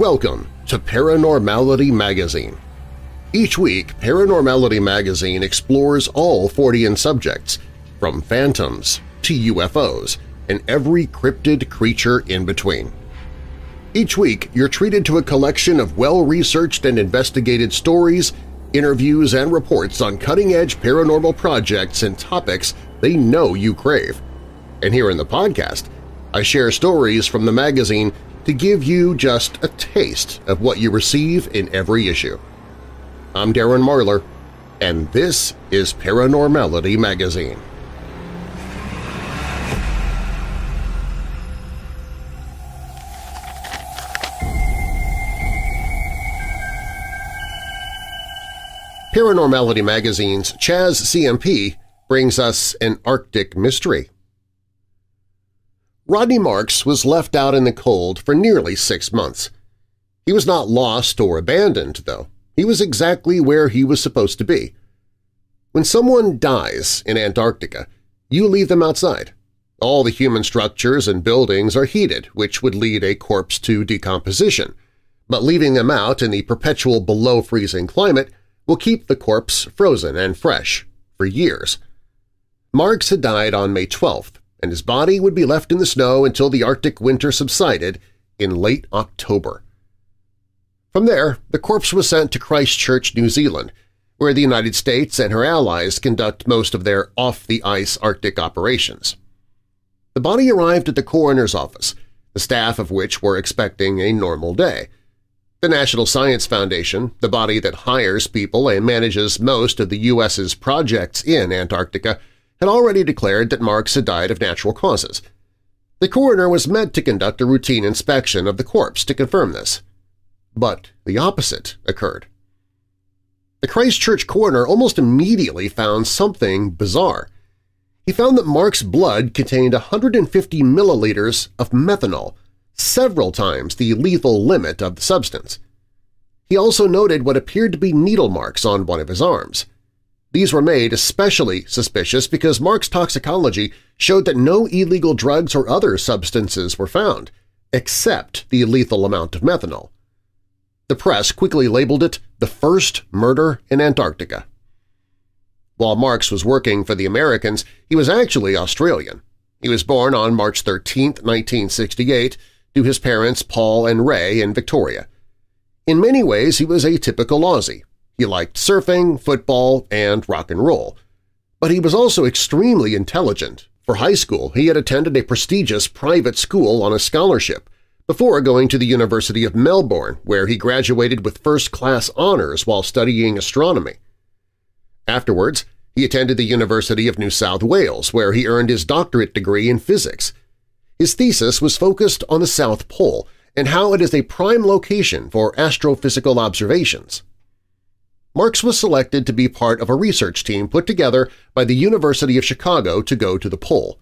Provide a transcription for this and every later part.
Welcome to Paranormality Magazine. Each week, Paranormality Magazine explores all Fortean subjects, from phantoms to UFOs and every cryptid creature in between. Each week, you're treated to a collection of well-researched and investigated stories, interviews, and reports on cutting-edge paranormal projects and topics they know you crave. And here in the podcast, I share stories from the magazine to give you just a taste of what you receive in every issue. I'm Darren Marlar, and this is Paranormality Magazine. Paranormality Magazine's Chaz CMP brings us an Arctic mystery. Rodney Marks was left out in the cold for nearly six months. He was not lost or abandoned, though. He was exactly where he was supposed to be. When someone dies in Antarctica, you leave them outside. All the human structures and buildings are heated, which would lead a corpse to decomposition, but leaving them out in the perpetual below-freezing climate will keep the corpse frozen and fresh for years. Marks had died on May 12th, and his body would be left in the snow until the Arctic winter subsided in late October. From there, the corpse was sent to Christchurch, New Zealand, where the United States and her allies conduct most of their off-the-ice Arctic operations. The body arrived at the coroner's office, the staff of which were expecting a normal day. The National Science Foundation, the body that hires people and manages most of the U.S.'s projects in Antarctica, had already declared that Marks had died of natural causes. The coroner was meant to conduct a routine inspection of the corpse to confirm this. But the opposite occurred. The Christchurch coroner almost immediately found something bizarre. He found that Mark's blood contained 150 milliliters of methanol, several times the lethal limit of the substance. He also noted what appeared to be needle marks on one of his arms. These were made especially suspicious because Mark's toxicology showed that no illegal drugs or other substances were found, except the lethal amount of methanol. The press quickly labeled it the first murder in Antarctica. While Marks was working for the Americans, he was actually Australian. He was born on March 13, 1968, to his parents Paul and Ray in Victoria. In many ways, he was a typical Aussie, he liked surfing, football, and rock and roll. But he was also extremely intelligent. For high school, he had attended a prestigious private school on a scholarship before going to the University of Melbourne, where he graduated with first-class honors while studying astronomy. Afterwards, he attended the University of New South Wales, where he earned his doctorate degree in physics. His thesis was focused on the South Pole and how it is a prime location for astrophysical observations. Marks was selected to be part of a research team put together by the University of Chicago to go to the pole.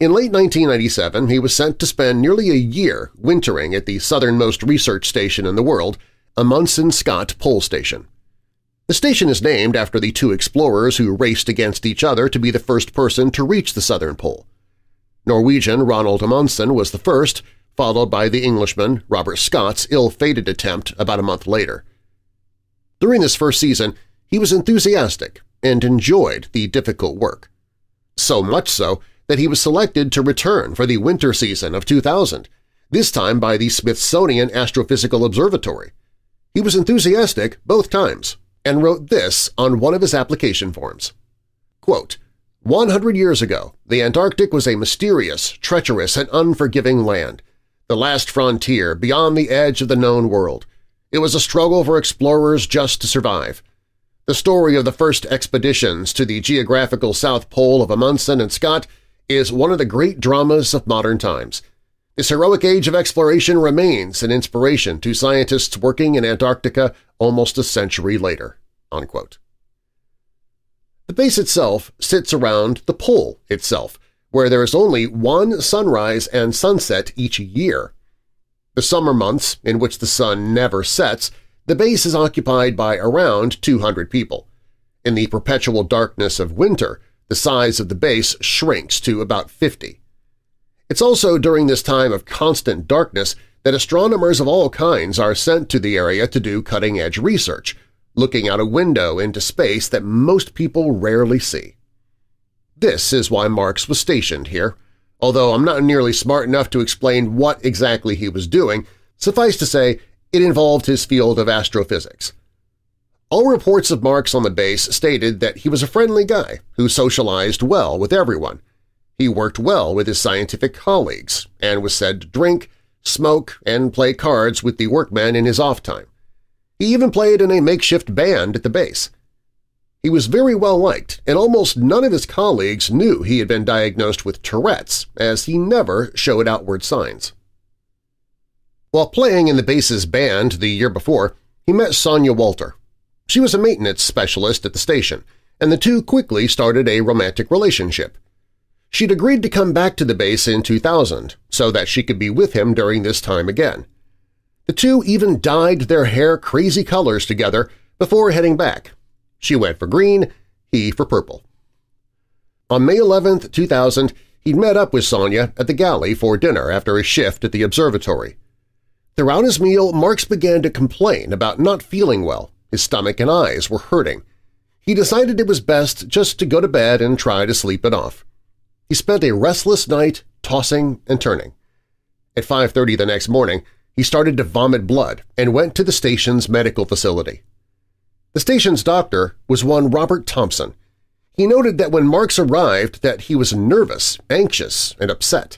In late 1997, he was sent to spend nearly a year wintering at the southernmost research station in the world, Amundsen Scott Pole Station. The station is named after the two explorers who raced against each other to be the first person to reach the southern pole. Norwegian Ronald Amundsen was the first, followed by the Englishman Robert Scott's ill-fated attempt about a month later. During this first season, he was enthusiastic and enjoyed the difficult work. So much so that he was selected to return for the winter season of 2000, this time by the Smithsonian Astrophysical Observatory. He was enthusiastic both times and wrote this on one of his application forms. Quote, 100 years ago, the Antarctic was a mysterious, treacherous, and unforgiving land, the last frontier beyond the edge of the known world, it was a struggle for explorers just to survive. The story of the first expeditions to the geographical South Pole of Amundsen and Scott is one of the great dramas of modern times. This heroic age of exploration remains an inspiration to scientists working in Antarctica almost a century later." Unquote. The base itself sits around the pole itself, where there is only one sunrise and sunset each year. The summer months, in which the sun never sets, the base is occupied by around 200 people. In the perpetual darkness of winter, the size of the base shrinks to about 50. It's also during this time of constant darkness that astronomers of all kinds are sent to the area to do cutting-edge research, looking out a window into space that most people rarely see. This is why Marks was stationed here. Although I'm not nearly smart enough to explain what exactly he was doing, suffice to say it involved his field of astrophysics. All reports of Marks on the base stated that he was a friendly guy who socialized well with everyone. He worked well with his scientific colleagues and was said to drink, smoke, and play cards with the workmen in his off time. He even played in a makeshift band at the base. He was very well liked, and almost none of his colleagues knew he had been diagnosed with Tourette's, as he never showed outward signs. While playing in the base's band the year before, he met Sonia Walter. She was a maintenance specialist at the station, and the two quickly started a romantic relationship. She'd agreed to come back to the base in 2000 so that she could be with him during this time again. The two even dyed their hair crazy colors together before heading back, she went for green, he for purple. On May 11, 2000, he'd met up with Sonia at the galley for dinner after his shift at the observatory. Throughout his meal, Marks began to complain about not feeling well. His stomach and eyes were hurting. He decided it was best just to go to bed and try to sleep it off. He spent a restless night tossing and turning. At 5.30 the next morning, he started to vomit blood and went to the station's medical facility. The station's doctor was one Robert Thompson. He noted that when Marks arrived that he was nervous, anxious, and upset.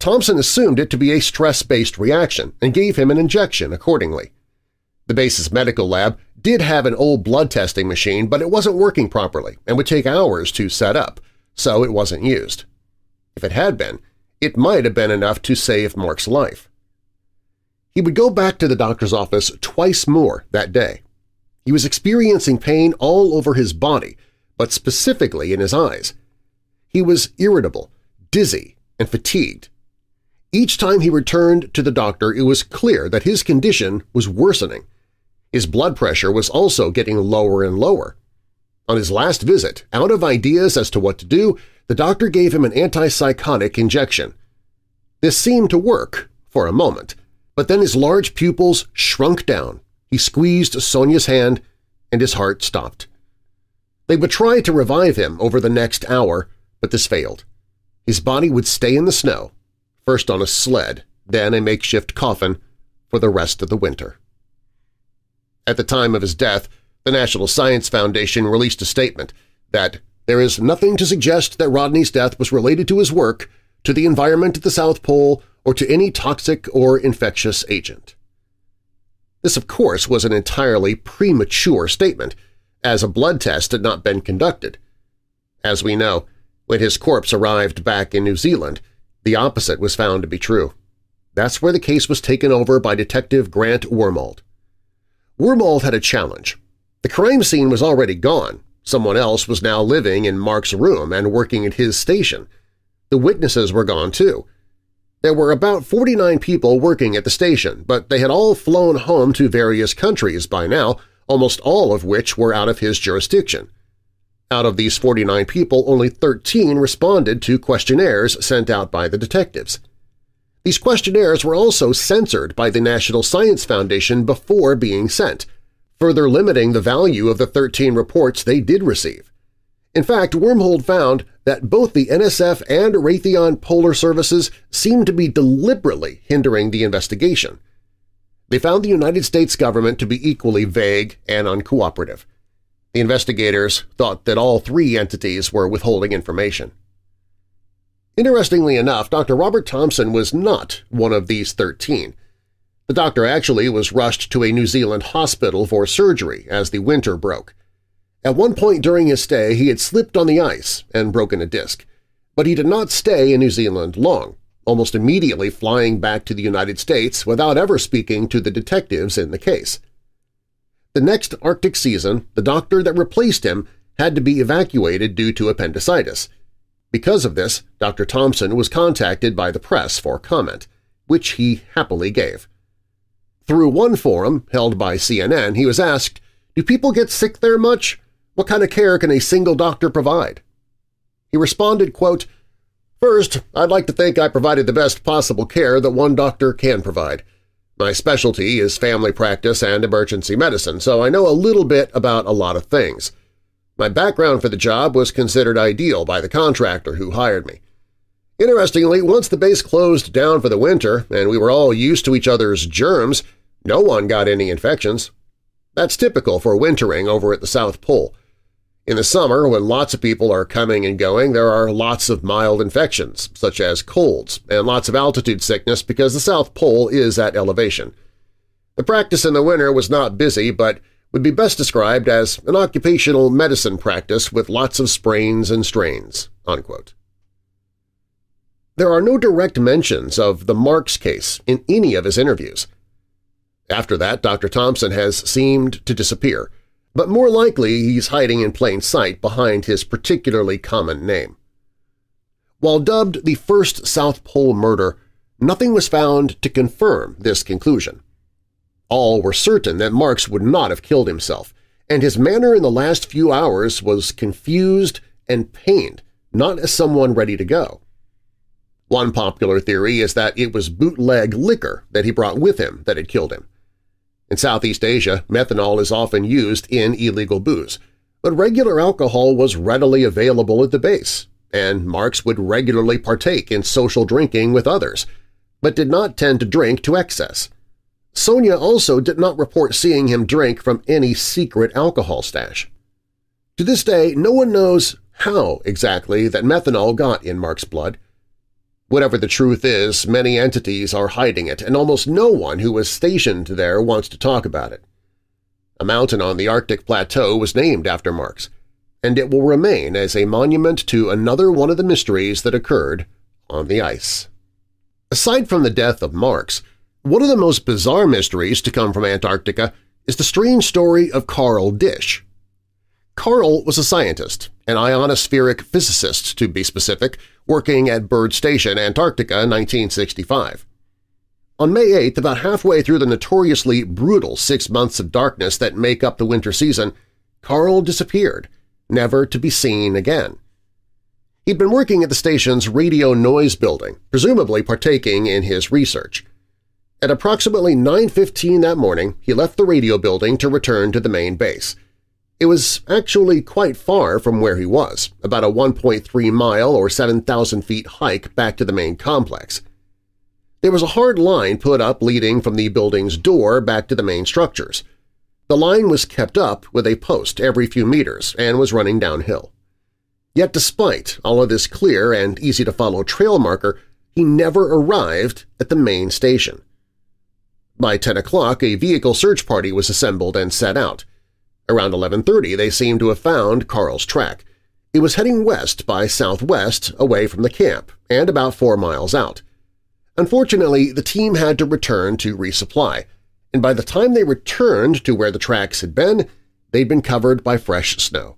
Thompson assumed it to be a stress-based reaction and gave him an injection accordingly. The base's medical lab did have an old blood testing machine, but it wasn't working properly and would take hours to set up, so it wasn't used. If it had been, it might have been enough to save Mark's life. He would go back to the doctor's office twice more that day. He was experiencing pain all over his body, but specifically in his eyes. He was irritable, dizzy, and fatigued. Each time he returned to the doctor, it was clear that his condition was worsening. His blood pressure was also getting lower and lower. On his last visit, out of ideas as to what to do, the doctor gave him an antipsychotic injection. This seemed to work for a moment, but then his large pupils shrunk down he squeezed Sonia's hand, and his heart stopped. They would try to revive him over the next hour, but this failed. His body would stay in the snow, first on a sled, then a makeshift coffin, for the rest of the winter. At the time of his death, the National Science Foundation released a statement that there is nothing to suggest that Rodney's death was related to his work, to the environment at the South Pole, or to any toxic or infectious agent. This, of course, was an entirely premature statement, as a blood test had not been conducted. As we know, when his corpse arrived back in New Zealand, the opposite was found to be true. That's where the case was taken over by Detective Grant Wormald. Wormald had a challenge. The crime scene was already gone. Someone else was now living in Mark's room and working at his station. The witnesses were gone too, there were about 49 people working at the station, but they had all flown home to various countries by now, almost all of which were out of his jurisdiction. Out of these 49 people, only 13 responded to questionnaires sent out by the detectives. These questionnaires were also censored by the National Science Foundation before being sent, further limiting the value of the 13 reports they did receive. In fact, Wormald found that both the NSF and Raytheon Polar Services seemed to be deliberately hindering the investigation. They found the United States government to be equally vague and uncooperative. The investigators thought that all three entities were withholding information. Interestingly enough, Dr. Robert Thompson was not one of these 13. The doctor actually was rushed to a New Zealand hospital for surgery as the winter broke. At one point during his stay, he had slipped on the ice and broken a disc. But he did not stay in New Zealand long, almost immediately flying back to the United States without ever speaking to the detectives in the case. The next Arctic season, the doctor that replaced him had to be evacuated due to appendicitis. Because of this, Dr. Thompson was contacted by the press for comment, which he happily gave. Through one forum, held by CNN, he was asked, do people get sick there much? What kind of care can a single doctor provide? He responded, quote, First, I'd like to think I provided the best possible care that one doctor can provide. My specialty is family practice and emergency medicine, so I know a little bit about a lot of things. My background for the job was considered ideal by the contractor who hired me. Interestingly, once the base closed down for the winter and we were all used to each other's germs, no one got any infections. That's typical for wintering over at the South Pole. In the summer, when lots of people are coming and going, there are lots of mild infections, such as colds, and lots of altitude sickness because the South Pole is at elevation. The practice in the winter was not busy, but would be best described as an occupational medicine practice with lots of sprains and strains." Unquote. There are no direct mentions of the Marks case in any of his interviews. After that, Dr. Thompson has seemed to disappear, but more likely he's hiding in plain sight behind his particularly common name. While dubbed the first South Pole murder, nothing was found to confirm this conclusion. All were certain that Marks would not have killed himself, and his manner in the last few hours was confused and pained, not as someone ready to go. One popular theory is that it was bootleg liquor that he brought with him that had killed him. In Southeast Asia, methanol is often used in illegal booze, but regular alcohol was readily available at the base, and Marks would regularly partake in social drinking with others, but did not tend to drink to excess. Sonia also did not report seeing him drink from any secret alcohol stash. To this day, no one knows how exactly that methanol got in Mark's blood, Whatever the truth is, many entities are hiding it, and almost no one who was stationed there wants to talk about it. A mountain on the Arctic Plateau was named after Marks, and it will remain as a monument to another one of the mysteries that occurred on the ice. Aside from the death of Marks, one of the most bizarre mysteries to come from Antarctica is the strange story of Carl Disch. Carl was a scientist, an ionospheric physicist to be specific, working at Byrd Station, Antarctica 1965. On May 8, about halfway through the notoriously brutal six months of darkness that make up the winter season, Carl disappeared, never to be seen again. He'd been working at the station's radio noise building, presumably partaking in his research. At approximately 9.15 that morning, he left the radio building to return to the main base. It was actually quite far from where he was, about a 1.3 mile or 7,000 feet hike back to the main complex. There was a hard line put up leading from the building's door back to the main structures. The line was kept up with a post every few meters and was running downhill. Yet despite all of this clear and easy-to-follow trail marker, he never arrived at the main station. By 10 o'clock, a vehicle search party was assembled and set out. Around 11.30 they seemed to have found Carl's track. It was heading west by southwest away from the camp and about four miles out. Unfortunately, the team had to return to resupply, and by the time they returned to where the tracks had been, they'd been covered by fresh snow.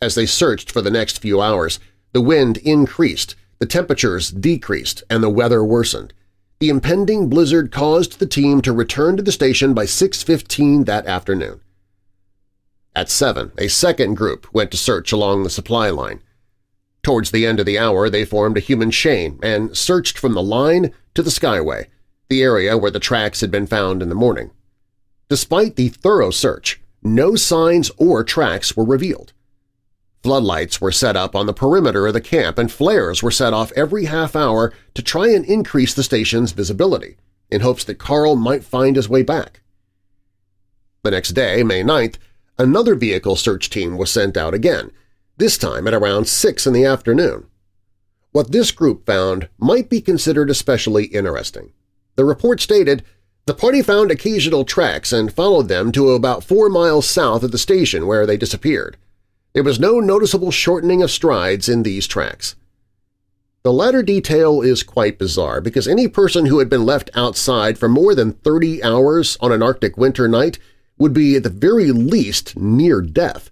As they searched for the next few hours, the wind increased, the temperatures decreased, and the weather worsened. The impending blizzard caused the team to return to the station by 6.15 that afternoon. At 7, a second group went to search along the supply line. Towards the end of the hour, they formed a human chain and searched from the line to the skiway, the area where the tracks had been found in the morning. Despite the thorough search, no signs or tracks were revealed. Floodlights were set up on the perimeter of the camp and flares were set off every half hour to try and increase the station's visibility, in hopes that Carl might find his way back. The next day, May 9th, another vehicle search team was sent out again, this time at around 6 in the afternoon. What this group found might be considered especially interesting. The report stated, the party found occasional tracks and followed them to about four miles south of the station where they disappeared. There was no noticeable shortening of strides in these tracks. The latter detail is quite bizarre because any person who had been left outside for more than 30 hours on an Arctic winter night would be at the very least near death.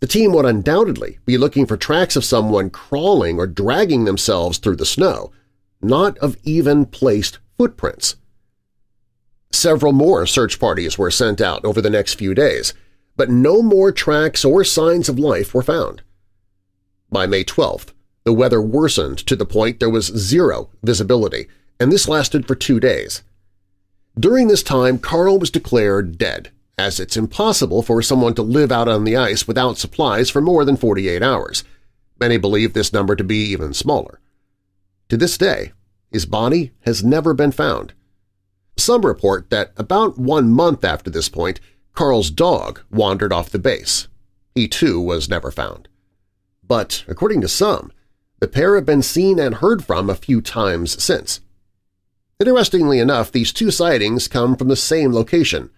The team would undoubtedly be looking for tracks of someone crawling or dragging themselves through the snow, not of even-placed footprints. Several more search parties were sent out over the next few days, but no more tracks or signs of life were found. By May 12th, The weather worsened to the point there was zero visibility, and this lasted for two days. During this time, Carl was declared dead, as it's impossible for someone to live out on the ice without supplies for more than 48 hours. Many believe this number to be even smaller. To this day, his body has never been found. Some report that about one month after this point, Carl's dog wandered off the base. He too was never found. But, according to some, the pair have been seen and heard from a few times since. Interestingly enough, these two sightings come from the same location,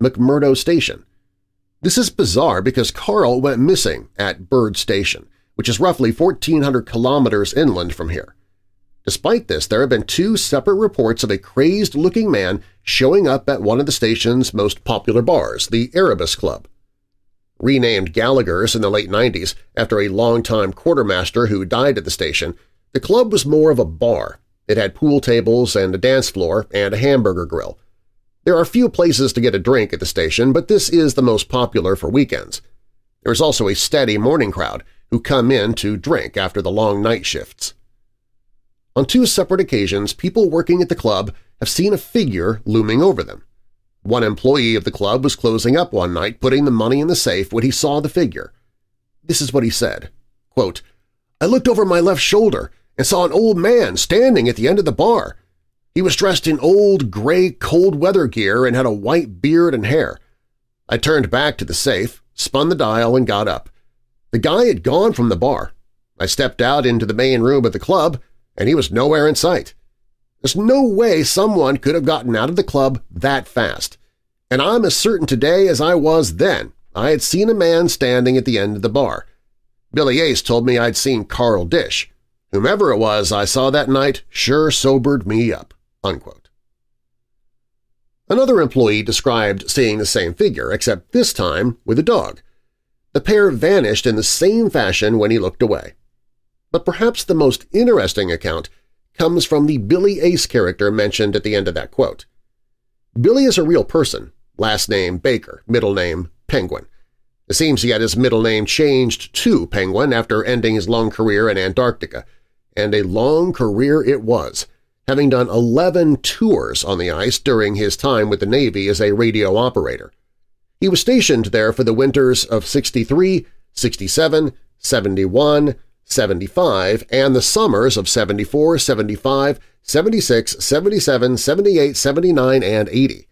McMurdo Station. This is bizarre because Carl went missing at Byrd Station, which is roughly 1,400 kilometers inland from here. Despite this, there have been two separate reports of a crazed-looking man showing up at one of the station's most popular bars, the Erebus Club. Renamed Gallagher's in the late 90s after a longtime quartermaster who died at the station, the club was more of a bar it had pool tables and a dance floor and a hamburger grill. There are few places to get a drink at the station, but this is the most popular for weekends. There is also a steady morning crowd who come in to drink after the long night shifts. On two separate occasions, people working at the club have seen a figure looming over them. One employee of the club was closing up one night putting the money in the safe when he saw the figure. This is what he said, quote, I looked over my left shoulder and saw an old man standing at the end of the bar. He was dressed in old, gray, cold-weather gear and had a white beard and hair. I turned back to the safe, spun the dial, and got up. The guy had gone from the bar. I stepped out into the main room of the club, and he was nowhere in sight. There's no way someone could have gotten out of the club that fast. And I'm as certain today as I was then I had seen a man standing at the end of the bar. Billy Ace told me I'd seen Carl Disch. Whomever it was I saw that night sure sobered me up." Unquote. Another employee described seeing the same figure, except this time with a dog. The pair vanished in the same fashion when he looked away. But perhaps the most interesting account comes from the Billy Ace character mentioned at the end of that quote. Billy is a real person, last name Baker, middle name Penguin. It seems he had his middle name changed to Penguin after ending his long career in Antarctica – and a long career it was, having done 11 tours on the ice during his time with the Navy as a radio operator. He was stationed there for the winters of 63, 67, 71, 75, and the summers of 74, 75, 76, 77, 78, 79, and 80.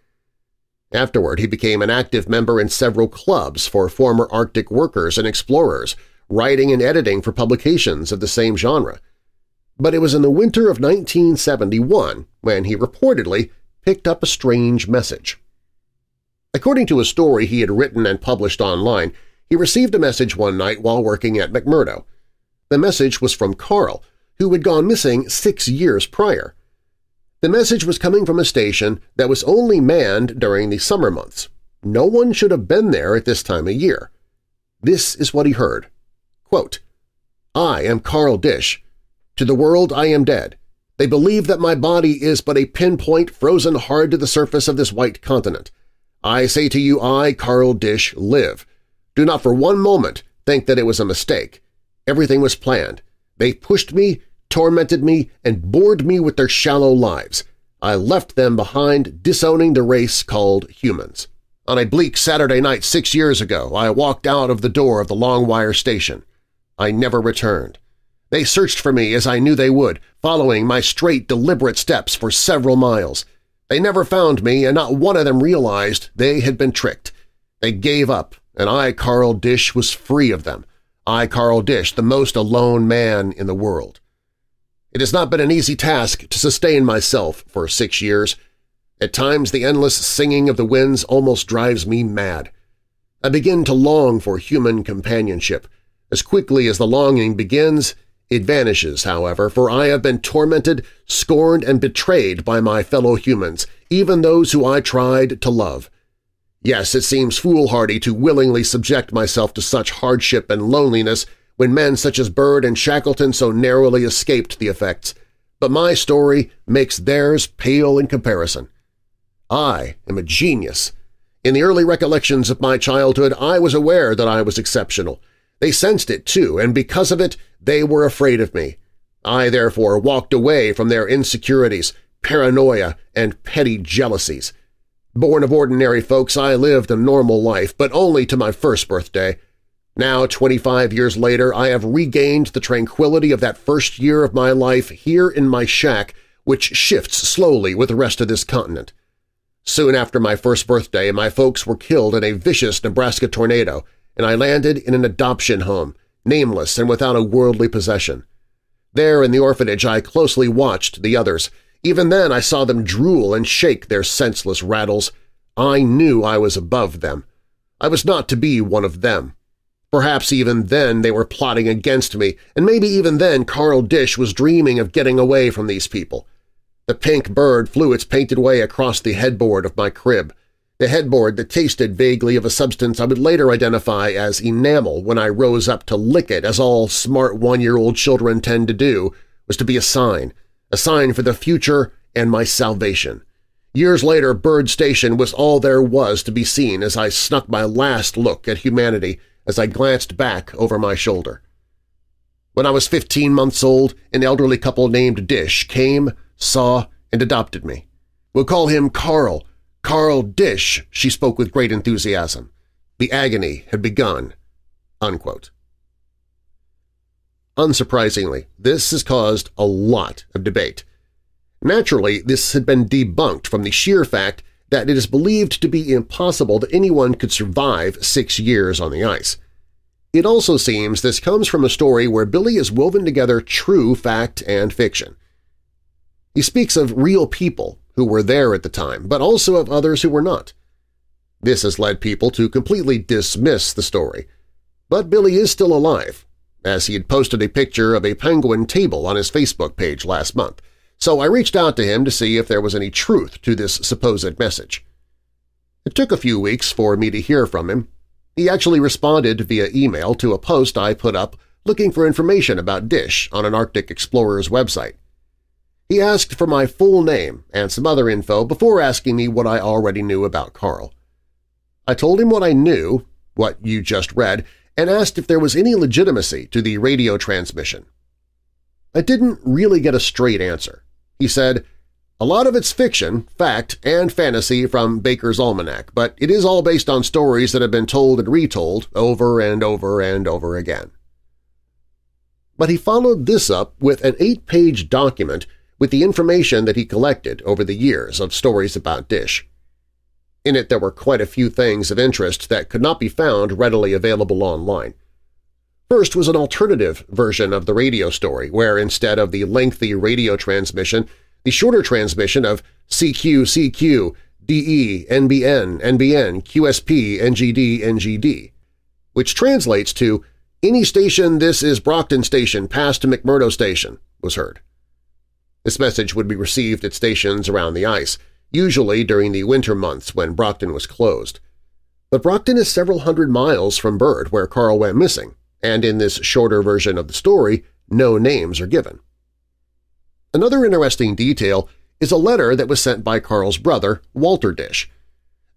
Afterward, he became an active member in several clubs for former Arctic workers and explorers, writing and editing for publications of the same genre but it was in the winter of 1971 when he reportedly picked up a strange message. According to a story he had written and published online, he received a message one night while working at McMurdo. The message was from Carl, who had gone missing six years prior. The message was coming from a station that was only manned during the summer months. No one should have been there at this time of year. This is what he heard. Quote, I am Carl Disch, to the world I am dead. They believe that my body is but a pinpoint frozen hard to the surface of this white continent. I say to you, I, Carl Disch, live. Do not for one moment think that it was a mistake. Everything was planned. They pushed me, tormented me, and bored me with their shallow lives. I left them behind, disowning the race called humans. On a bleak Saturday night six years ago, I walked out of the door of the Longwire station. I never returned. They searched for me as I knew they would, following my straight, deliberate steps for several miles. They never found me, and not one of them realized they had been tricked. They gave up, and I, Carl Disch, was free of them. I, Carl Disch, the most alone man in the world. It has not been an easy task to sustain myself for six years. At times the endless singing of the winds almost drives me mad. I begin to long for human companionship. As quickly as the longing begins, it vanishes, however, for I have been tormented, scorned, and betrayed by my fellow humans, even those who I tried to love. Yes, it seems foolhardy to willingly subject myself to such hardship and loneliness when men such as Byrd and Shackleton so narrowly escaped the effects, but my story makes theirs pale in comparison. I am a genius. In the early recollections of my childhood I was aware that I was exceptional, They sensed it too, and because of it, they were afraid of me. I therefore walked away from their insecurities, paranoia, and petty jealousies. Born of ordinary folks, I lived a normal life, but only to my first birthday. Now, 25 years later, I have regained the tranquility of that first year of my life here in my shack, which shifts slowly with the rest of this continent. Soon after my first birthday, my folks were killed in a vicious Nebraska tornado, and I landed in an adoption home, nameless and without a worldly possession. There in the orphanage I closely watched the others. Even then I saw them drool and shake their senseless rattles. I knew I was above them. I was not to be one of them. Perhaps even then they were plotting against me, and maybe even then Carl Disch was dreaming of getting away from these people. The pink bird flew its painted way across the headboard of my crib the headboard that tasted vaguely of a substance I would later identify as enamel when I rose up to lick it as all smart one-year-old children tend to do, was to be a sign, a sign for the future and my salvation. Years later, Byrd Station was all there was to be seen as I snuck my last look at humanity as I glanced back over my shoulder. When I was 15 months old, an elderly couple named Disch came, saw, and adopted me. We'll call him Carl, Carl Disch, she spoke with great enthusiasm. The agony had begun. Unquote. Unsurprisingly, this has caused a lot of debate. Naturally, this had been debunked from the sheer fact that it is believed to be impossible that anyone could survive six years on the ice. It also seems this comes from a story where Billy has woven together true fact and fiction. He speaks of real people who were there at the time, but also of others who were not. This has led people to completely dismiss the story. But Billy is still alive, as he had posted a picture of a penguin table on his Facebook page last month, so I reached out to him to see if there was any truth to this supposed message. It took a few weeks for me to hear from him. He actually responded via email to a post I put up looking for information about Disch on an Arctic Explorer's website. He asked for my full name and some other info before asking me what I already knew about Carl. I told him what I knew, what you just read, and asked if there was any legitimacy to the radio transmission. I didn't really get a straight answer. He said, a lot of it's fiction, fact, and fantasy from Baker's Almanac, but it is all based on stories that have been told and retold over and over and over again. But he followed this up with an eight-page document with the information that he collected over the years of stories about Disch. In it there were quite a few things of interest that could not be found readily available online. First was an alternative version of the radio story where instead of the lengthy radio transmission, the shorter transmission of CQ, CQ, DE, NBN, NBN, QSP, NGD, NGD, which translates to any station this is Brockton Station past McMurdo Station, was heard. This message would be received at stations around the ice, usually during the winter months when Brockton was closed. But Brockton is several hundred miles from Byrd where Carl went missing, and in this shorter version of the story, no names are given. Another interesting detail is a letter that was sent by Carl's brother, Walter Disch.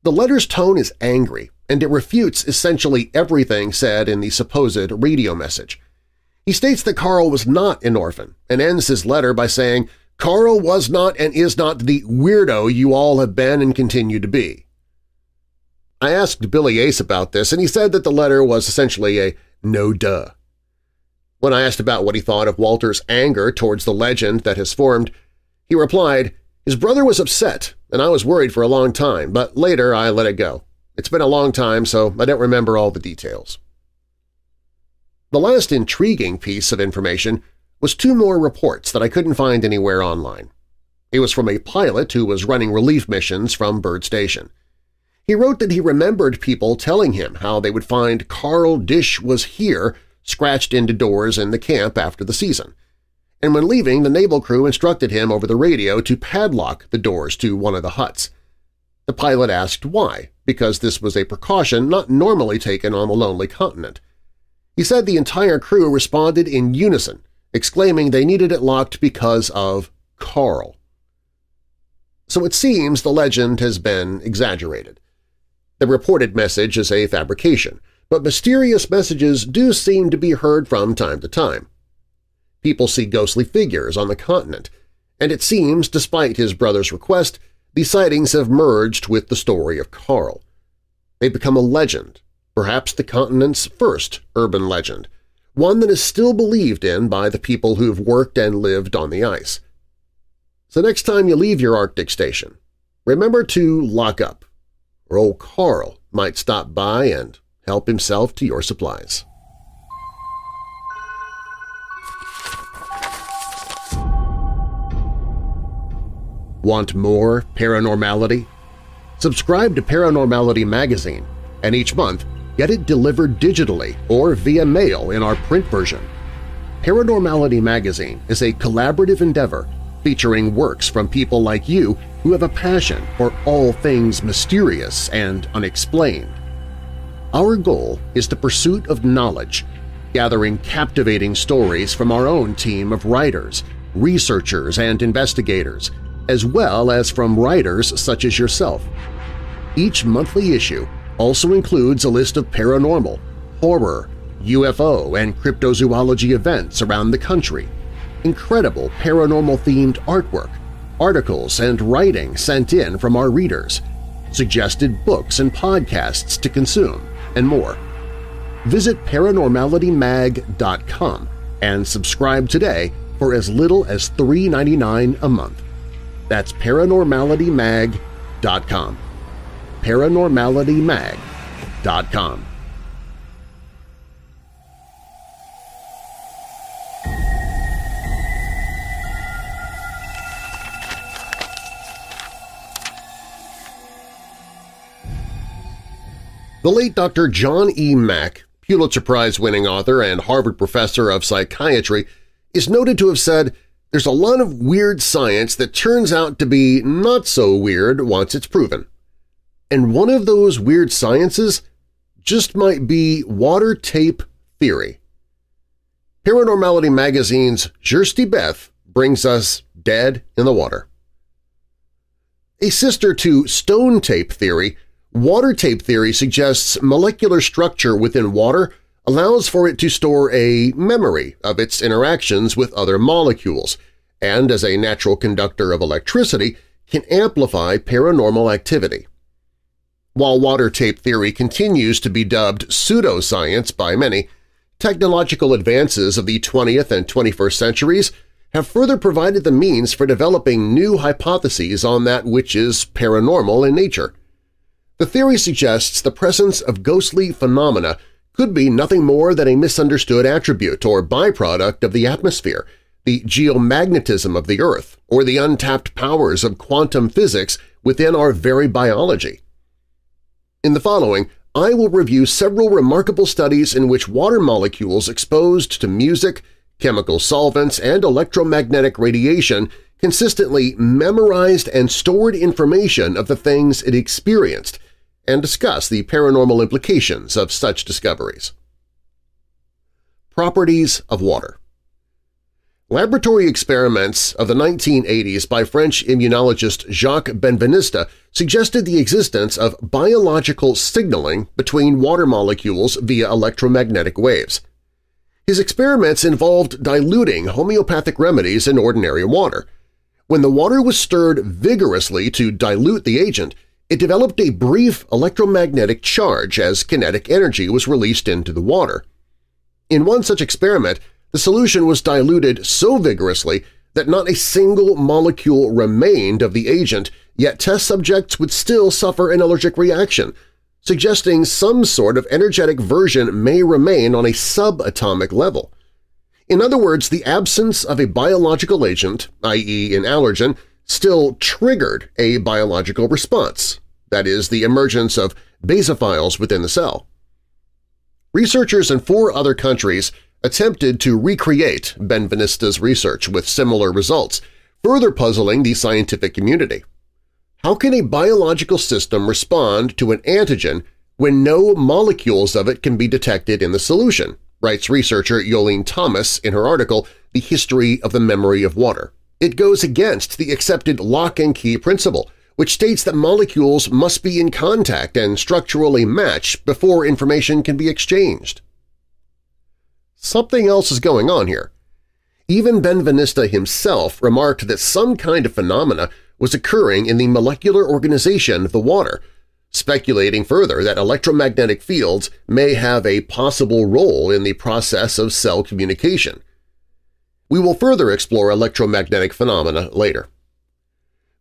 The letter's tone is angry, and it refutes essentially everything said in the supposed radio message. He states that Carl was not an orphan and ends his letter by saying, Carl was not and is not the weirdo you all have been and continue to be. I asked Billy Ace about this, and he said that the letter was essentially a no-duh. When I asked about what he thought of Walter's anger towards the legend that has formed, he replied, his brother was upset, and I was worried for a long time, but later I let it go. It's been a long time, so I don't remember all the details. The last intriguing piece of information was two more reports that I couldn't find anywhere online. It was from a pilot who was running relief missions from Byrd Station. He wrote that he remembered people telling him how they would find Carl Disch was here scratched into doors in the camp after the season. And when leaving, the naval crew instructed him over the radio to padlock the doors to one of the huts. The pilot asked why, because this was a precaution not normally taken on the lonely continent. He said the entire crew responded in unison, exclaiming they needed it locked because of Carl. So it seems the legend has been exaggerated. The reported message is a fabrication, but mysterious messages do seem to be heard from time to time. People see ghostly figures on the continent, and it seems, despite his brother's request, the sightings have merged with the story of Carl. They become a legend, perhaps the continent's first urban legend, one that is still believed in by the people who've worked and lived on the ice. So next time you leave your Arctic station, remember to lock up, or old Carl might stop by and help himself to your supplies. Want more paranormality? Subscribe to Paranormality Magazine, and each month get it delivered digitally or via mail in our print version. Paranormality Magazine is a collaborative endeavor featuring works from people like you who have a passion for all things mysterious and unexplained. Our goal is the pursuit of knowledge, gathering captivating stories from our own team of writers, researchers, and investigators – as well as from writers such as yourself. Each monthly issue also includes a list of paranormal, horror, UFO, and cryptozoology events around the country, incredible paranormal-themed artwork, articles and writing sent in from our readers, suggested books and podcasts to consume, and more. Visit ParanormalityMag.com and subscribe today for as little as $3.99 a month. That's ParanormalityMag.com. ParanormalityMag.com. The late Dr. John E. Mack, Pulitzer Prize-winning author and Harvard professor of psychiatry, is noted to have said, there's a lot of weird science that turns out to be not so weird once it's proven. And one of those weird sciences just might be water tape theory. Paranormality Magazine's Kjersti Beth brings us Dead in the Water. A sister to stone tape theory, water tape theory suggests molecular structure within water allows for it to store a memory of its interactions with other molecules, and as a natural conductor of electricity, can amplify paranormal activity. While water tape theory continues to be dubbed pseudoscience by many, technological advances of the 20th and 21st centuries have further provided the means for developing new hypotheses on that which is paranormal in nature. The theory suggests the presence of ghostly phenomena could be nothing more than a misunderstood attribute or byproduct of the atmosphere, the geomagnetism of the Earth, or the untapped powers of quantum physics within our very biology. In the following, I will review several remarkable studies in which water molecules exposed to music, chemical solvents, and electromagnetic radiation consistently memorized and stored information of the things it experienced and discuss the paranormal implications of such discoveries. Properties of water Laboratory experiments of the 1980s by French immunologist Jacques Benveniste suggested the existence of biological signaling between water molecules via electromagnetic waves. His experiments involved diluting homeopathic remedies in ordinary water. When the water was stirred vigorously to dilute the agent, it developed a brief electromagnetic charge as kinetic energy was released into the water. In one such experiment, the solution was diluted so vigorously that not a single molecule remained of the agent, yet test subjects would still suffer an allergic reaction, suggesting some sort of energetic version may remain on a subatomic level. In other words, the absence of a biological agent, i.e. an allergen, still triggered a biological response, that is, the emergence of basophils within the cell. Researchers in four other countries attempted to recreate Benveniste's research with similar results, further puzzling the scientific community. How can a biological system respond to an antigen when no molecules of it can be detected in the solution, writes researcher Yolene Thomas in her article The History of the Memory of Water. It goes against the accepted lock-and-key principle, which states that molecules must be in contact and structurally match before information can be exchanged. Something else is going on here. Even Benveniste himself remarked that some kind of phenomena was occurring in the molecular organization of the water, speculating further that electromagnetic fields may have a possible role in the process of cell communication. We will further explore electromagnetic phenomena later.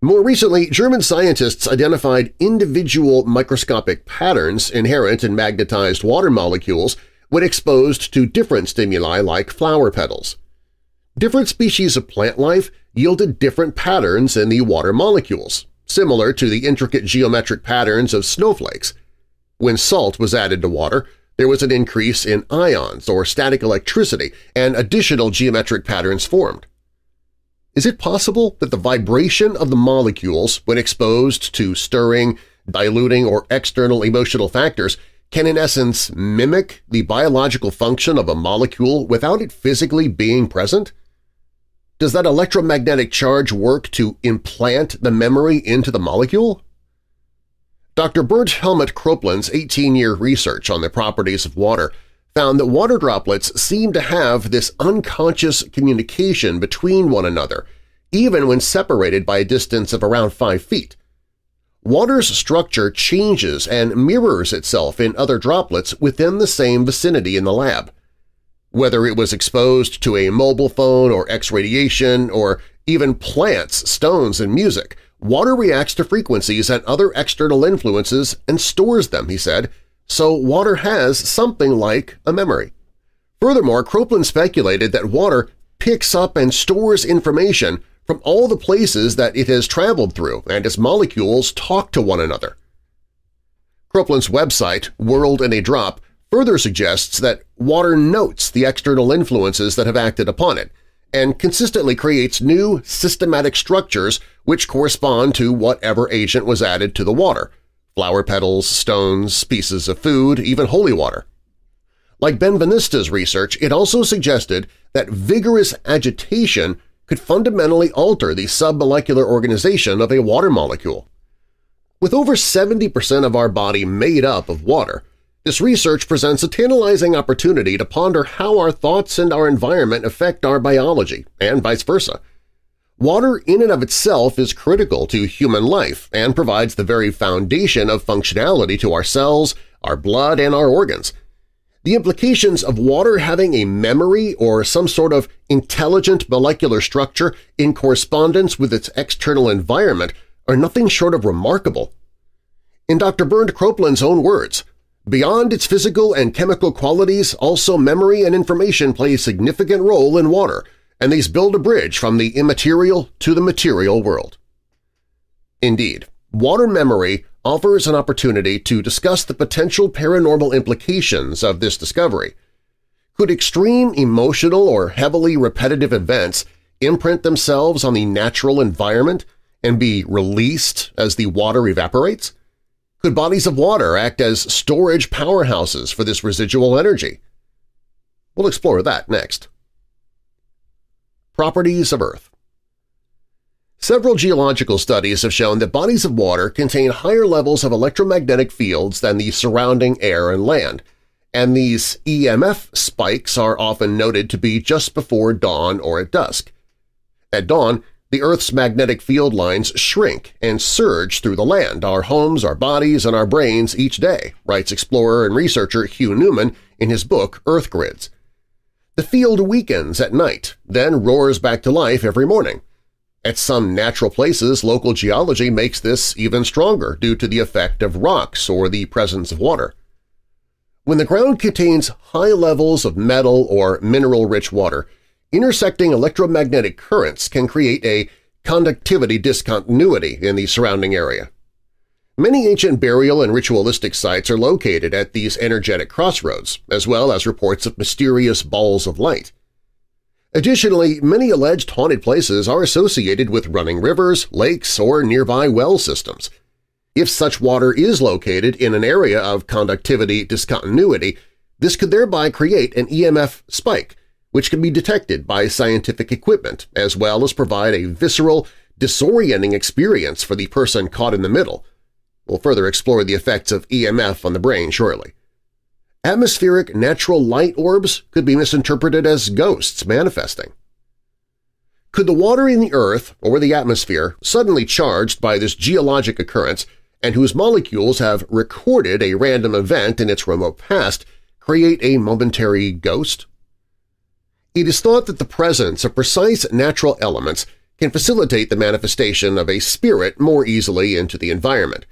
More recently, German scientists identified individual microscopic patterns inherent in magnetized water molecules when exposed to different stimuli like flower petals. Different species of plant life yielded different patterns in the water molecules, similar to the intricate geometric patterns of snowflakes. When salt was added to water, there was an increase in ions or static electricity and additional geometric patterns formed. Is it possible that the vibration of the molecules when exposed to stirring, diluting, or external emotional factors can in essence mimic the biological function of a molecule without it physically being present? Does that electromagnetic charge work to implant the memory into the molecule? Dr. Bernd Helmut Kroplin's 18-year research on the properties of water found that water droplets seem to have this unconscious communication between one another, even when separated by a distance of around 5 feet. Water's structure changes and mirrors itself in other droplets within the same vicinity in the lab. Whether it was exposed to a mobile phone or X-radiation or even plants, stones, and music, water reacts to frequencies and other external influences and stores them, he said, so water has something like a memory. Furthermore, Kroplin speculated that water picks up and stores information from all the places that it has traveled through and its molecules talk to one another. Kroplin's website, World in a Drop, further suggests that water notes the external influences that have acted upon it and consistently creates new systematic structures which correspond to whatever agent was added to the water – flower petals, stones, pieces of food, even holy water. Like Benveniste's research, it also suggested that vigorous agitation could fundamentally alter the submolecular organization of a water molecule. With over 70% of our body made up of water, this research presents a tantalizing opportunity to ponder how our thoughts and our environment affect our biology, and vice versa. Water in and of itself is critical to human life and provides the very foundation of functionality to our cells, our blood, and our organs. The implications of water having a memory or some sort of intelligent molecular structure in correspondence with its external environment are nothing short of remarkable. In Dr. Bernd Kroplin's own words, Beyond its physical and chemical qualities, also memory and information play a significant role in water, and these build a bridge from the immaterial to the material world. Indeed, water memory offers an opportunity to discuss the potential paranormal implications of this discovery. Could extreme emotional or heavily repetitive events imprint themselves on the natural environment and be released as the water evaporates? Could bodies of water act as storage powerhouses for this residual energy? We'll explore that next. Properties of Earth Several geological studies have shown that bodies of water contain higher levels of electromagnetic fields than the surrounding air and land, and these EMF spikes are often noted to be just before dawn or at dusk. At dawn, the Earth's magnetic field lines shrink and surge through the land, our homes, our bodies, and our brains each day, writes explorer and researcher Hugh Newman in his book Earth Grids. The field weakens at night, then roars back to life every morning. At some natural places, local geology makes this even stronger due to the effect of rocks or the presence of water. When the ground contains high levels of metal or mineral-rich water, intersecting electromagnetic currents can create a conductivity discontinuity in the surrounding area. Many ancient burial and ritualistic sites are located at these energetic crossroads, as well as reports of mysterious balls of light. Additionally, many alleged haunted places are associated with running rivers, lakes, or nearby well systems. If such water is located in an area of conductivity discontinuity, this could thereby create an EMF spike, which can be detected by scientific equipment as well as provide a visceral, disorienting experience for the person caught in the middle. We'll further explore the effects of EMF on the brain shortly. Atmospheric natural light orbs could be misinterpreted as ghosts manifesting. Could the water in the Earth or the atmosphere, suddenly charged by this geologic occurrence and whose molecules have recorded a random event in its remote past, create a momentary ghost? It is thought that the presence of precise natural elements can facilitate the manifestation of a spirit more easily into the environment.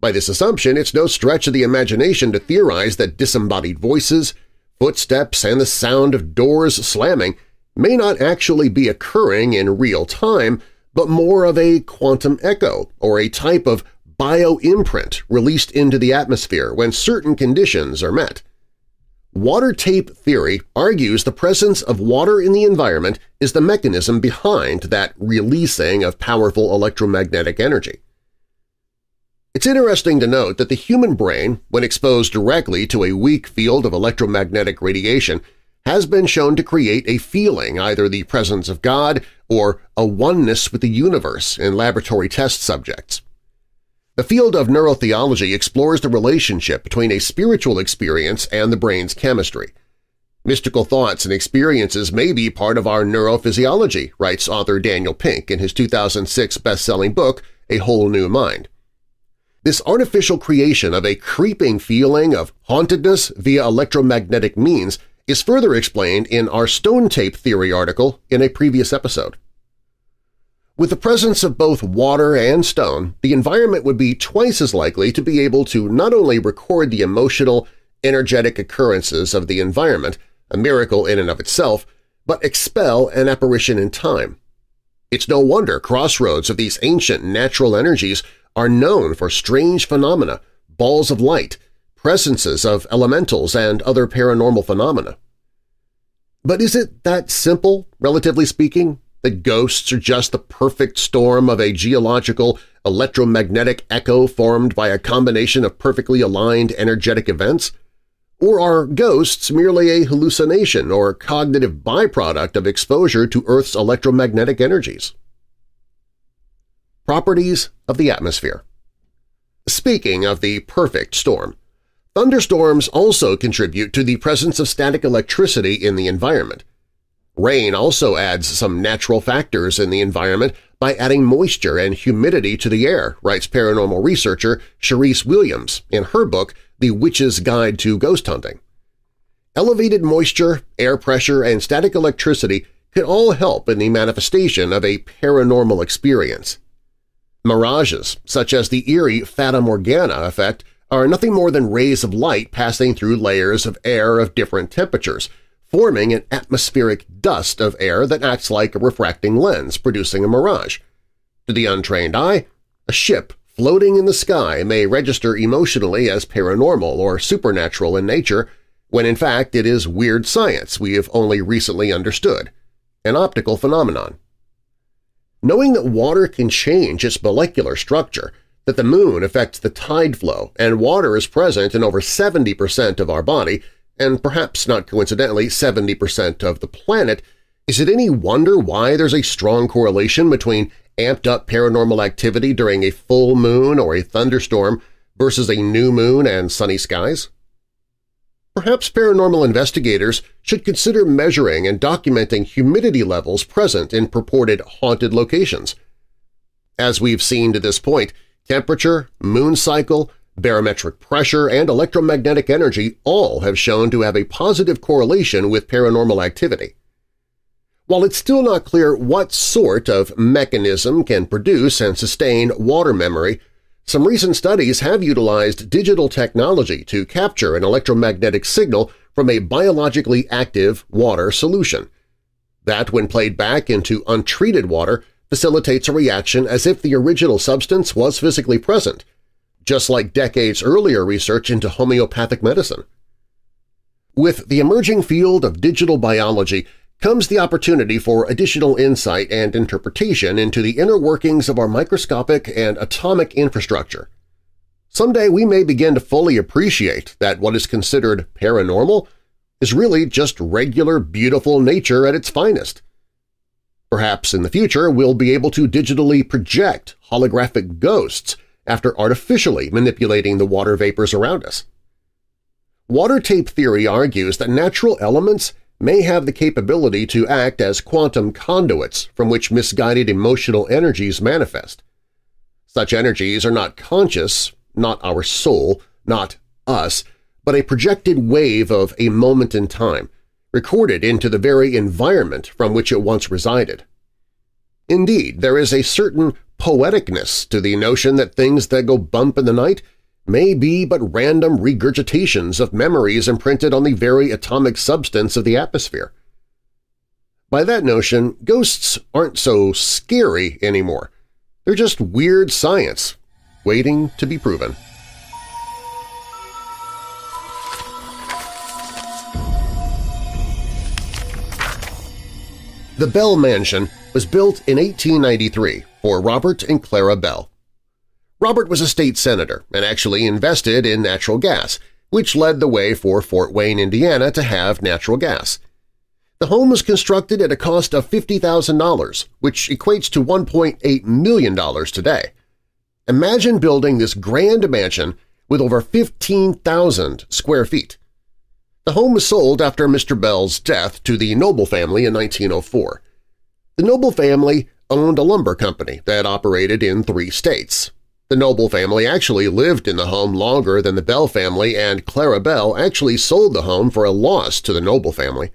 By this assumption, it's no stretch of the imagination to theorize that disembodied voices, footsteps, and the sound of doors slamming may not actually be occurring in real time, but more of a quantum echo or a type of bioimprint released into the atmosphere when certain conditions are met. Water tape theory argues the presence of water in the environment is the mechanism behind that releasing of powerful electromagnetic energy. It's interesting to note that the human brain, when exposed directly to a weak field of electromagnetic radiation, has been shown to create a feeling, either the presence of God or a oneness with the universe in laboratory test subjects. The field of neurotheology explores the relationship between a spiritual experience and the brain's chemistry. Mystical thoughts and experiences may be part of our neurophysiology, writes author Daniel Pink in his 2006 best-selling book A Whole New Mind. This artificial creation of a creeping feeling of hauntedness via electromagnetic means is further explained in our stone tape theory article in a previous episode. With the presence of both water and stone, the environment would be twice as likely to be able to not only record the emotional, energetic occurrences of the environment, a miracle in and of itself, but expel an apparition in time. It's no wonder crossroads of these ancient natural energies are known for strange phenomena, balls of light, presences of elementals, and other paranormal phenomena. But is it that simple, relatively speaking, that ghosts are just the perfect storm of a geological electromagnetic echo formed by a combination of perfectly aligned energetic events? Or are ghosts merely a hallucination or cognitive byproduct of exposure to Earth's electromagnetic energies? Properties of the atmosphere Speaking of the perfect storm, thunderstorms also contribute to the presence of static electricity in the environment. Rain also adds some natural factors in the environment by adding moisture and humidity to the air, writes paranormal researcher Charise Williams in her book The Witch's Guide to Ghost Hunting. Elevated moisture, air pressure, and static electricity can all help in the manifestation of a paranormal experience. Mirages, such as the eerie Fata Morgana effect, are nothing more than rays of light passing through layers of air of different temperatures, forming an atmospheric dust of air that acts like a refracting lens, producing a mirage. To the untrained eye, a ship floating in the sky may register emotionally as paranormal or supernatural in nature, when in fact it is weird science we have only recently understood, an optical phenomenon. Knowing that water can change its molecular structure, that the moon affects the tide flow, and water is present in over 70% of our body, and perhaps not coincidentally 70% of the planet, is it any wonder why there's a strong correlation between amped-up paranormal activity during a full moon or a thunderstorm versus a new moon and sunny skies? Perhaps paranormal investigators should consider measuring and documenting humidity levels present in purported haunted locations. As we've seen to this point, temperature, moon cycle, Barometric pressure and electromagnetic energy all have shown to have a positive correlation with paranormal activity. While it's still not clear what sort of mechanism can produce and sustain water memory, some recent studies have utilized digital technology to capture an electromagnetic signal from a biologically active water solution. That, when played back into untreated water, facilitates a reaction as if the original substance was physically present, just like decades earlier research into homeopathic medicine. With the emerging field of digital biology comes the opportunity for additional insight and interpretation into the inner workings of our microscopic and atomic infrastructure. Someday we may begin to fully appreciate that what is considered paranormal is really just regular, beautiful nature at its finest. Perhaps in the future we'll be able to digitally project holographic ghosts after artificially manipulating the water vapors around us. Water tape theory argues that natural elements may have the capability to act as quantum conduits from which misguided emotional energies manifest. Such energies are not conscious, not our soul, not us, but a projected wave of a moment in time, recorded into the very environment from which it once resided. Indeed, there is a certain poeticness to the notion that things that go bump in the night may be but random regurgitations of memories imprinted on the very atomic substance of the atmosphere. By that notion, ghosts aren't so scary anymore. They're just weird science, waiting to be proven. The Bell Mansion was built in 1893 for Robert and Clara Bell. Robert was a state senator and actually invested in natural gas, which led the way for Fort Wayne, Indiana to have natural gas. The home was constructed at a cost of $50,000, which equates to $1.8 million today. Imagine building this grand mansion with over 15,000 square feet. The home was sold after Mr. Bell's death to the Noble family in 1904. The Noble family owned a lumber company that operated in three states. The Noble family actually lived in the home longer than the Bell family and Clara Bell actually sold the home for a loss to the Noble family.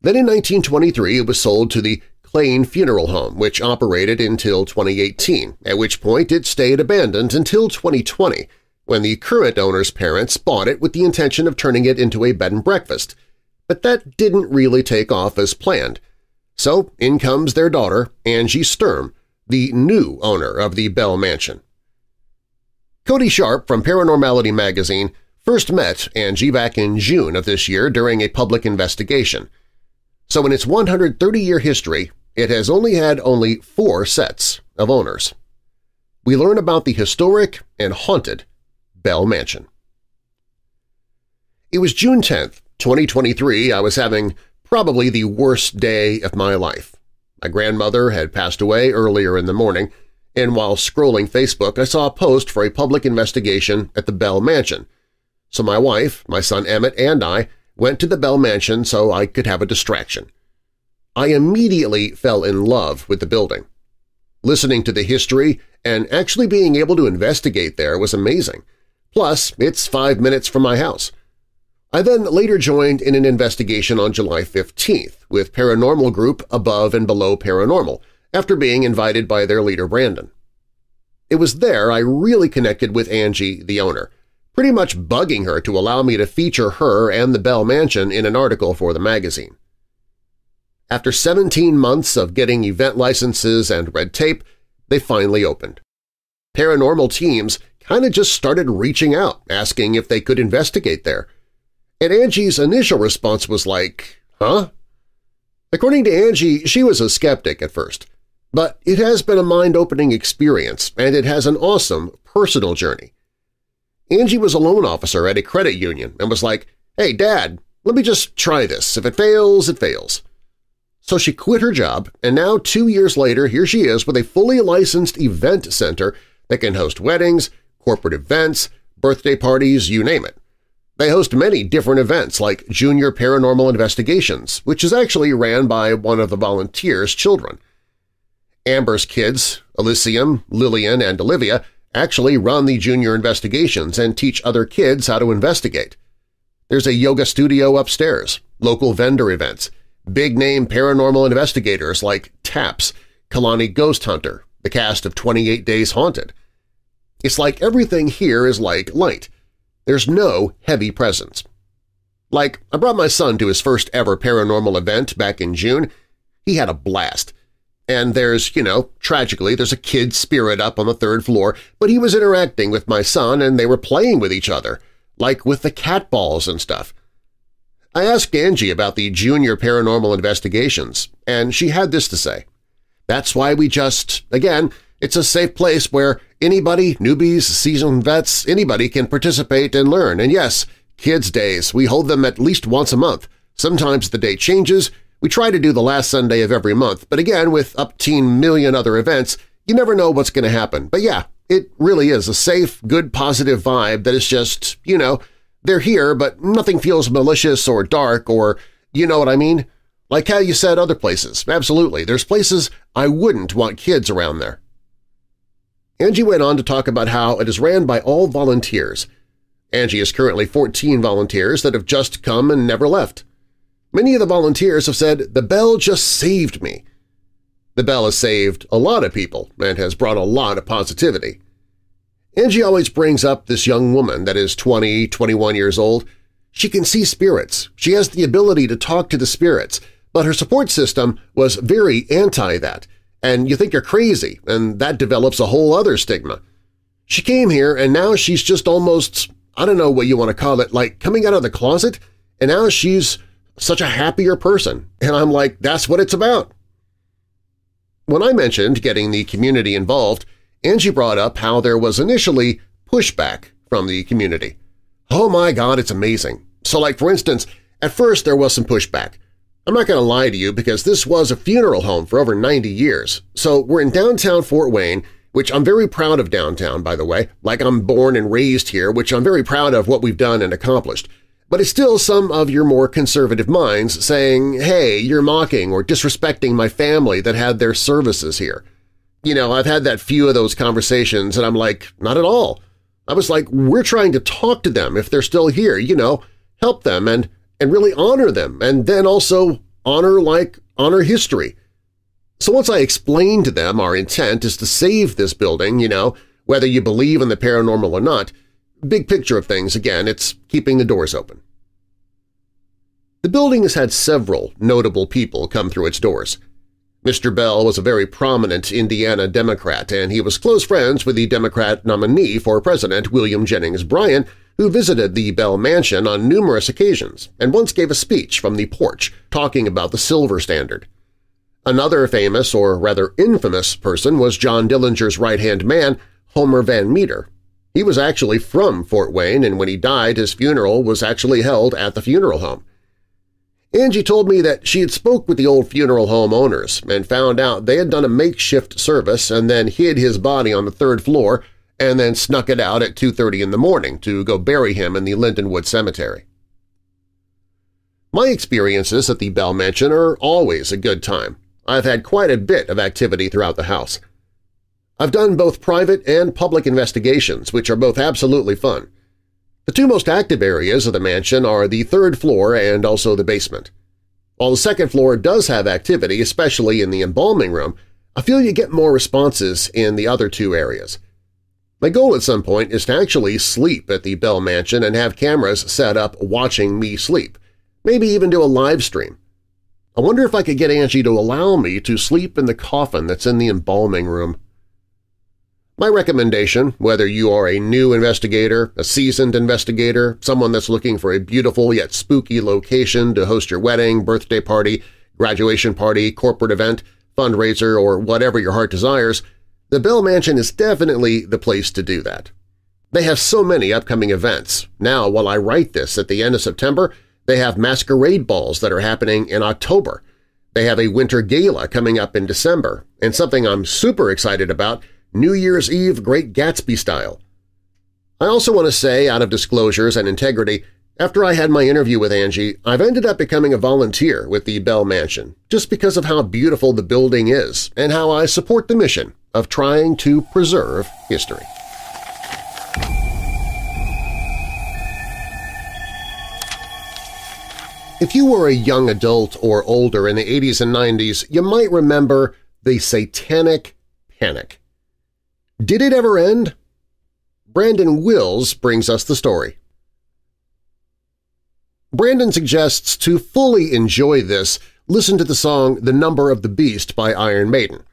Then in 1923 it was sold to the Klaehn Funeral Home, which operated until 2018, at which point it stayed abandoned until 2020, when the current owner's parents bought it with the intention of turning it into a bed and breakfast, but that didn't really take off as planned. So in comes their daughter, Angie Sturm, the new owner of the Bell Mansion. Cody Sharp from Paranormality magazine first met Angie back in June of this year during a public investigation. So in its 130-year history, it has only had only four sets of owners. We learn about the historic and haunted Bell Mansion. It was June 10, 2023. I was having probably the worst day of my life. My grandmother had passed away earlier in the morning, and while scrolling Facebook I saw a post for a public investigation at the Bell Mansion. So my wife, my son Emmett, and I went to the Bell Mansion so I could have a distraction. I immediately fell in love with the building. Listening to the history and actually being able to investigate there was amazing. Plus, it's five minutes from my house. I then later joined in an investigation on July 15th with paranormal group Above and Below Paranormal after being invited by their leader Brandon. It was there I really connected with Angie, the owner, pretty much bugging her to allow me to feature her and the Bell Mansion in an article for the magazine. After 17 months of getting event licenses and red tape, they finally opened. Paranormal teams kind of just started reaching out, asking if they could investigate there. And Angie's initial response was like, huh? According to Angie, she was a skeptic at first, but it has been a mind-opening experience and it has an awesome personal journey. Angie was a loan officer at a credit union and was like, hey, Dad, let me just try this. If it fails, it fails. So she quit her job, and now two years later here she is with a fully licensed event center that can host weddings, corporate events, birthday parties, you name it. They host many different events like Junior Paranormal Investigations, which is actually ran by one of the volunteers' children. Amber's kids, Elysium, Lillian, and Olivia, actually run the Junior Investigations and teach other kids how to investigate. There's a yoga studio upstairs, local vendor events, big-name paranormal investigators like TAPS, Kalani Ghost Hunter, the cast of 28 Days Haunted, it's like everything here is like light. There's no heavy presence. Like, I brought my son to his first ever paranormal event back in June. He had a blast. And there's, you know, tragically, there's a kid spirit up on the third floor, but he was interacting with my son and they were playing with each other, like with the cat balls and stuff. I asked Angie about the junior paranormal investigations, and she had this to say. That's why we just, again, it's a safe place where anybody, newbies, seasoned vets, anybody can participate and learn. And yes, Kids' Days, we hold them at least once a month. Sometimes the date changes, We try to do the last Sunday of every month, but again, with up teen million other events, you never know what's going to happen. But yeah, it really is a safe, good, positive vibe that is just, you know, they're here, but nothing feels malicious or dark or, you know what I mean? Like how you said other places. Absolutely. There's places I wouldn't want kids around there. Angie went on to talk about how it is ran by all volunteers. Angie is currently 14 volunteers that have just come and never left. Many of the volunteers have said, the bell just saved me. The bell has saved a lot of people and has brought a lot of positivity. Angie always brings up this young woman that is 20, 21 years old. She can see spirits. She has the ability to talk to the spirits, but her support system was very anti that, and you think you're crazy, and that develops a whole other stigma. She came here, and now she's just almost, I don't know what you want to call it, like coming out of the closet, and now she's such a happier person. And I'm like, that's what it's about. When I mentioned getting the community involved, Angie brought up how there was initially pushback from the community. Oh my god, it's amazing. So like for instance, at first there was some pushback. I'm not going to lie to you because this was a funeral home for over 90 years. So we're in downtown Fort Wayne, which I'm very proud of downtown, by the way, like I'm born and raised here, which I'm very proud of what we've done and accomplished. But it's still some of your more conservative minds saying, hey, you're mocking or disrespecting my family that had their services here. You know, I've had that few of those conversations and I'm like, not at all. I was like, we're trying to talk to them if they're still here, you know, help them and and really honor them, and then also honor like honor history. So once I explained to them our intent is to save this building, you know, whether you believe in the paranormal or not, big picture of things, again, it's keeping the doors open. The building has had several notable people come through its doors. Mr. Bell was a very prominent Indiana Democrat, and he was close friends with the Democrat nominee for president William Jennings Bryan, who visited the Bell Mansion on numerous occasions and once gave a speech from the porch talking about the silver standard. Another famous, or rather infamous, person was John Dillinger's right-hand man, Homer Van Meter. He was actually from Fort Wayne, and when he died, his funeral was actually held at the funeral home. Angie told me that she had spoke with the old funeral home owners and found out they had done a makeshift service and then hid his body on the third floor and then snuck it out at 2.30 in the morning to go bury him in the Lindenwood Cemetery. My experiences at the Bell Mansion are always a good time. I've had quite a bit of activity throughout the house. I've done both private and public investigations, which are both absolutely fun. The two most active areas of the mansion are the third floor and also the basement. While the second floor does have activity, especially in the embalming room, I feel you get more responses in the other two areas – my goal at some point is to actually sleep at the Bell Mansion and have cameras set up watching me sleep, maybe even do a live stream. I wonder if I could get Angie to allow me to sleep in the coffin that's in the embalming room. My recommendation, whether you are a new investigator, a seasoned investigator, someone that's looking for a beautiful yet spooky location to host your wedding, birthday party, graduation party, corporate event, fundraiser, or whatever your heart desires, the Bell Mansion is definitely the place to do that. They have so many upcoming events. Now, while I write this at the end of September, they have masquerade balls that are happening in October. They have a winter gala coming up in December, and something I'm super excited about, New Year's Eve Great Gatsby style. I also want to say, out of disclosures and integrity, after I had my interview with Angie, I've ended up becoming a volunteer with the Bell Mansion just because of how beautiful the building is and how I support the mission of trying to preserve history. If you were a young adult or older in the 80s and 90s, you might remember the Satanic Panic. Did it ever end? Brandon Wills brings us the story. Brandon suggests to fully enjoy this, listen to the song The Number of the Beast by Iron Maiden.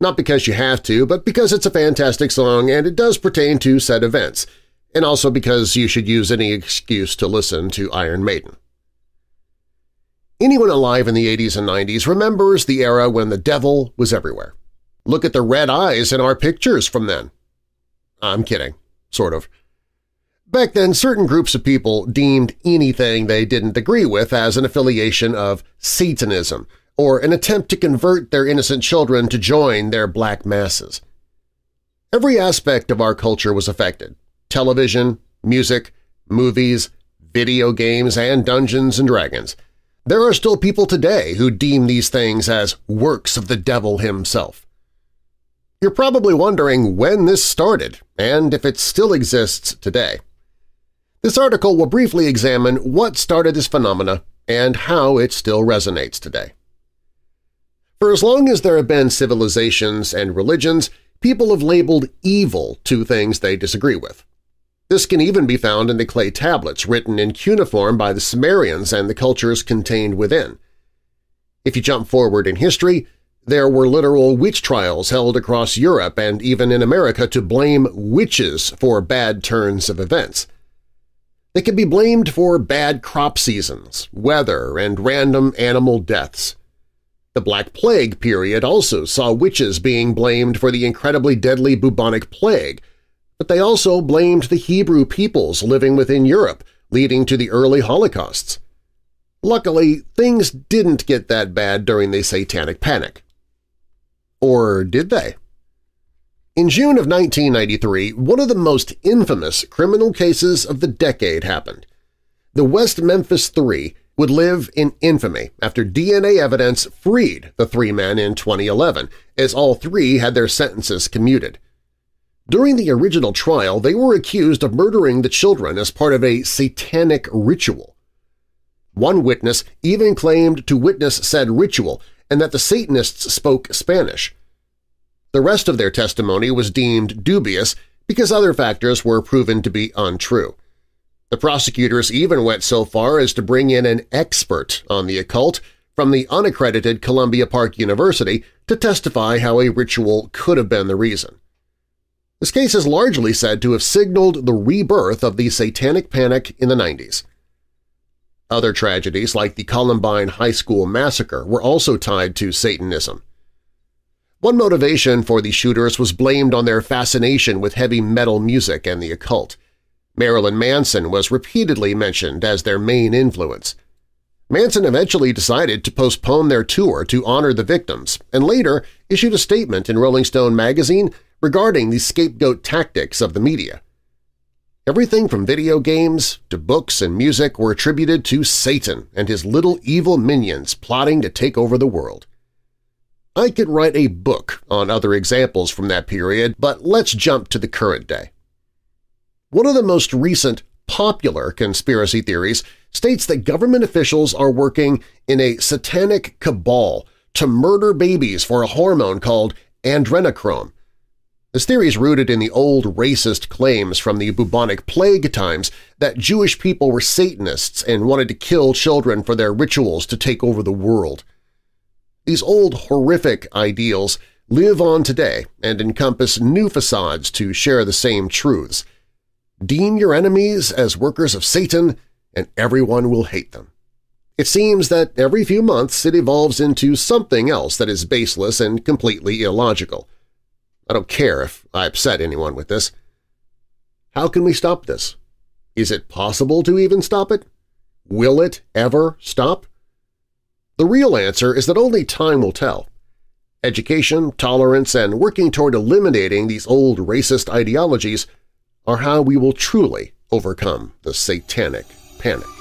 Not because you have to, but because it's a fantastic song and it does pertain to said events, and also because you should use any excuse to listen to Iron Maiden. Anyone alive in the 80s and 90s remembers the era when the devil was everywhere. Look at the red eyes in our pictures from then. I'm kidding, sort of. Back then, certain groups of people deemed anything they didn't agree with as an affiliation of Satanism or an attempt to convert their innocent children to join their black masses. Every aspect of our culture was affected – television, music, movies, video games, and Dungeons & Dragons. There are still people today who deem these things as works of the devil himself. You're probably wondering when this started and if it still exists today. This article will briefly examine what started this phenomena and how it still resonates today. For as long as there have been civilizations and religions, people have labeled evil to things they disagree with. This can even be found in the clay tablets written in cuneiform by the Sumerians and the cultures contained within. If you jump forward in history, there were literal witch trials held across Europe and even in America to blame witches for bad turns of events. They could be blamed for bad crop seasons, weather, and random animal deaths. The Black Plague period also saw witches being blamed for the incredibly deadly bubonic plague, but they also blamed the Hebrew peoples living within Europe, leading to the early Holocausts. Luckily, things didn't get that bad during the Satanic Panic. Or did they? In June of 1993, one of the most infamous criminal cases of the decade happened. The West Memphis Three would live in infamy after DNA evidence freed the three men in 2011, as all three had their sentences commuted. During the original trial, they were accused of murdering the children as part of a satanic ritual. One witness even claimed to witness said ritual and that the Satanists spoke Spanish. The rest of their testimony was deemed dubious because other factors were proven to be untrue. The prosecutors even went so far as to bring in an expert on the occult from the unaccredited Columbia Pacific University to testify how a ritual could have been the reason. This case is largely said to have signaled the rebirth of the Satanic Panic in the 90s. Other tragedies like the Columbine High School massacre were also tied to Satanism. One motivation for the shooters was blamed on their fascination with heavy metal music and the occult. Marilyn Manson was repeatedly mentioned as their main influence. Manson eventually decided to postpone their tour to honor the victims and later issued a statement in Rolling Stone magazine regarding the scapegoat tactics of the media. Everything from video games to books and music were attributed to Satan and his little evil minions plotting to take over the world. I could write a book on other examples from that period, but let's jump to the current day. One of the most recent popular conspiracy theories states that government officials are working in a satanic cabal to murder babies for a hormone called adrenochrome. This theory is rooted in the old racist claims from the bubonic plague times that Jewish people were Satanists and wanted to kill children for their rituals to take over the world. These old horrific ideals live on today and encompass new facades to share the same truths. Deem your enemies as workers of Satan and everyone will hate them. It seems that every few months it evolves into something else that is baseless and completely illogical. I don't care if I upset anyone with this. How can we stop this? Is it possible to even stop it? Will it ever stop? The real answer is that only time will tell. Education, tolerance, and working toward eliminating these old racist ideologies are how we will truly overcome the satanic panic.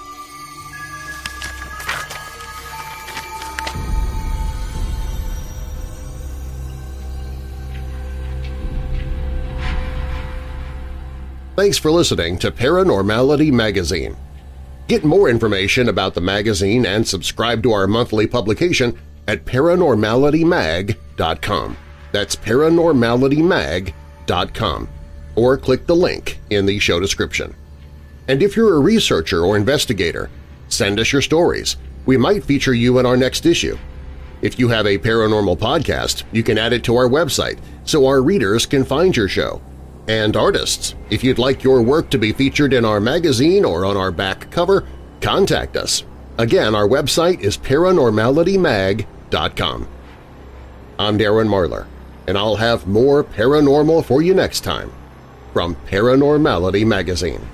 Thanks for listening to Paranormality Magazine. Get more information about the magazine and subscribe to our monthly publication at paranormalitymag.com. That's paranormalitymag.com or click the link in the show description. And if you're a researcher or investigator, send us your stories. We might feature you in our next issue. If you have a paranormal podcast, you can add it to our website so our readers can find your show and artists. If you'd like your work to be featured in our magazine or on our back cover, contact us. Again, our website is paranormalitymag.com. I'm Darren Marlar, and I'll have more paranormal for you next time from Paranormality Magazine.